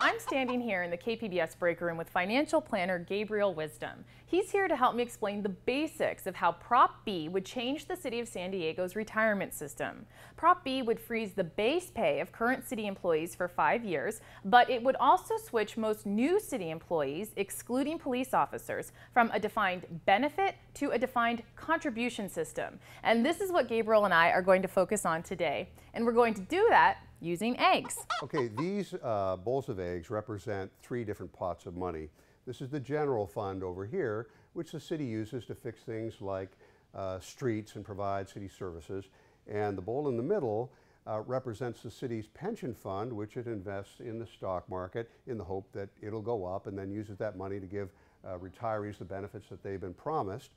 I'm standing here in the KPBS break room with financial planner Gabriel Wisdom. He's here to help me explain the basics of how Prop B would change the City of San Diego's retirement system. Prop B would freeze the base pay of current city employees for five years, but it would also switch most new city employees, excluding police officers, from a defined benefit to a defined contribution system. And this is what Gabriel and I are going to focus on today. And we're going to do that using eggs. Okay, these uh, bowls of eggs represent three different pots of money. This is the general fund over here, which the city uses to fix things like uh, streets and provide city services. And the bowl in the middle uh, represents the city's pension fund, which it invests in the stock market in the hope that it'll go up and then uses that money to give uh, retirees the benefits that they've been promised.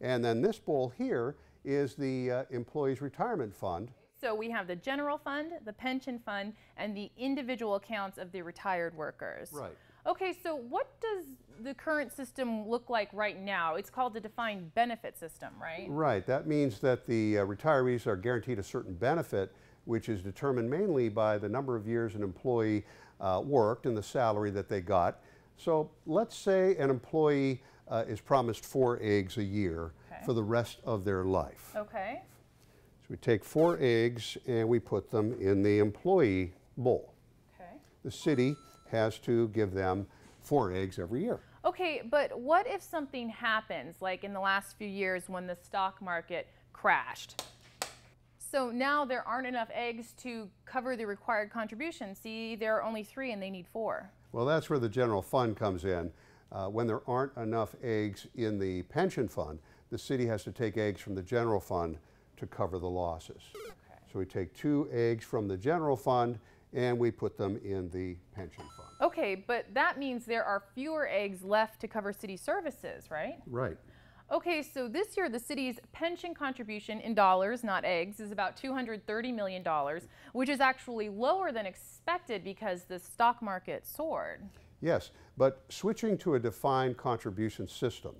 And then this bowl here is the uh, employees retirement fund, so we have the general fund, the pension fund, and the individual accounts of the retired workers. Right. Okay, so what does the current system look like right now? It's called the defined benefit system, right? Right. That means that the uh, retirees are guaranteed a certain benefit, which is determined mainly by the number of years an employee uh, worked and the salary that they got. So let's say an employee uh, is promised four eggs a year okay. for the rest of their life. Okay. So we take four eggs and we put them in the employee bowl. Okay. The city has to give them four eggs every year. Okay, but what if something happens, like in the last few years when the stock market crashed? So now there aren't enough eggs to cover the required contribution. See, there are only three and they need four. Well, that's where the general fund comes in. Uh, when there aren't enough eggs in the pension fund, the city has to take eggs from the general fund to cover the losses. Okay. So we take two eggs from the general fund and we put them in the pension fund. Okay, but that means there are fewer eggs left to cover city services, right? Right. Okay, so this year the city's pension contribution in dollars, not eggs, is about $230 million, which is actually lower than expected because the stock market soared. Yes, but switching to a defined contribution system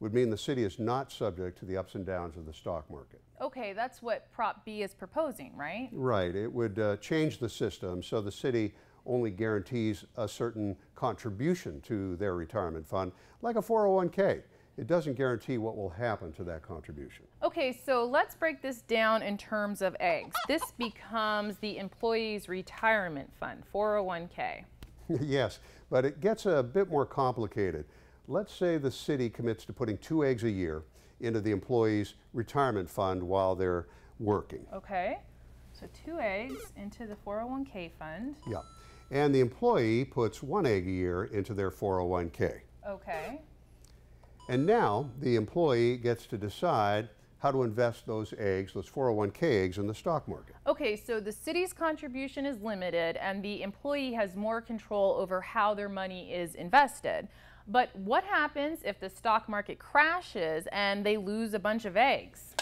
would mean the city is not subject to the ups and downs of the stock market. Okay, that's what Prop B is proposing, right? Right. It would uh, change the system so the city only guarantees a certain contribution to their retirement fund, like a 401k. It doesn't guarantee what will happen to that contribution. Okay, so let's break this down in terms of eggs. This becomes the employee's retirement fund, 401k. yes, but it gets a bit more complicated. Let's say the city commits to putting two eggs a year into the employee's retirement fund while they're working. Okay. So two eggs into the 401k fund. Yeah. And the employee puts one egg a year into their 401k. Okay. And now the employee gets to decide how to invest those eggs, those 401k eggs, in the stock market. Okay, so the city's contribution is limited and the employee has more control over how their money is invested. But what happens if the stock market crashes and they lose a bunch of eggs?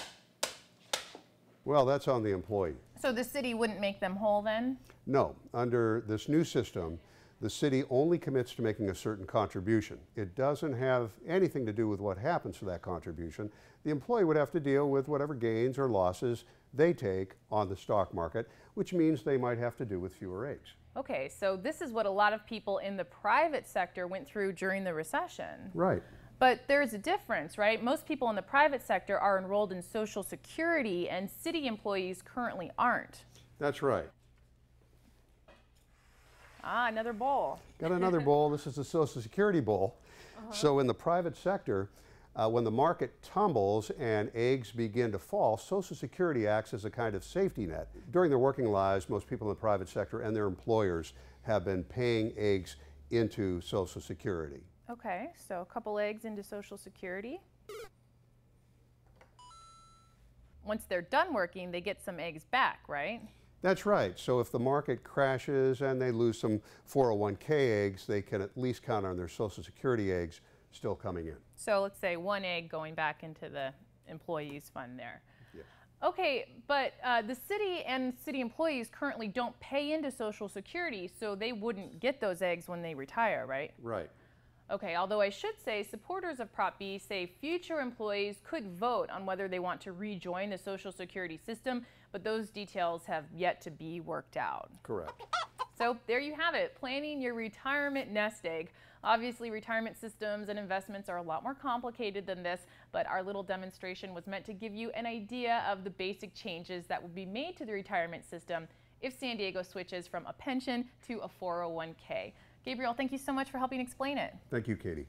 Well, that's on the employee. So the city wouldn't make them whole then? No. Under this new system, the city only commits to making a certain contribution. It doesn't have anything to do with what happens to that contribution. The employee would have to deal with whatever gains or losses they take on the stock market, which means they might have to do with fewer eggs. Okay, so this is what a lot of people in the private sector went through during the recession. Right. But there's a difference, right? Most people in the private sector are enrolled in Social Security, and city employees currently aren't. That's right. Ah, another bowl. Got another bowl. This is the Social Security bowl. Uh -huh. So in the private sector, uh, when the market tumbles and eggs begin to fall, Social Security acts as a kind of safety net. During their working lives, most people in the private sector and their employers have been paying eggs into Social Security. Okay, so a couple eggs into Social Security. Once they're done working, they get some eggs back, right? That's right. So if the market crashes and they lose some 401k eggs, they can at least count on their Social Security eggs still coming in. So let's say one egg going back into the employees fund there. Yeah. Okay, but uh, the city and city employees currently don't pay into Social Security, so they wouldn't get those eggs when they retire, right? Right. Okay, although I should say supporters of Prop B say future employees could vote on whether they want to rejoin the Social Security system, but those details have yet to be worked out. Correct. So there you have it, planning your retirement nest egg. Obviously, retirement systems and investments are a lot more complicated than this, but our little demonstration was meant to give you an idea of the basic changes that will be made to the retirement system if San Diego switches from a pension to a 401k. Gabriel, thank you so much for helping explain it. Thank you, Katie.